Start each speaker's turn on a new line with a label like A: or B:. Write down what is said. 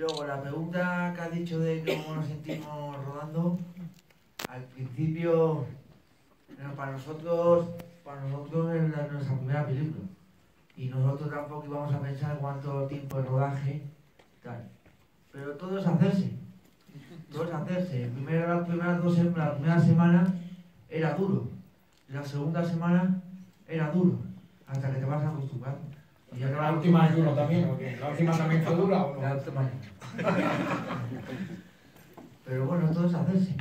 A: Luego la pregunta que has dicho de cómo nos sentimos rodando, al principio, bueno, para nosotros, para nosotros es nuestra primera película. Y nosotros tampoco íbamos a pensar cuánto tiempo de rodaje, tal. Pero todo es hacerse. Todo es hacerse. Las dos la primera semana era duro. La segunda semana era duro. Hasta que te vas acostumbrando. Y ya te
B: La última duro también, ¿o qué? ¿La última también fue dura o
A: La
B: no?
A: última. Pero bueno, todo es hacerse.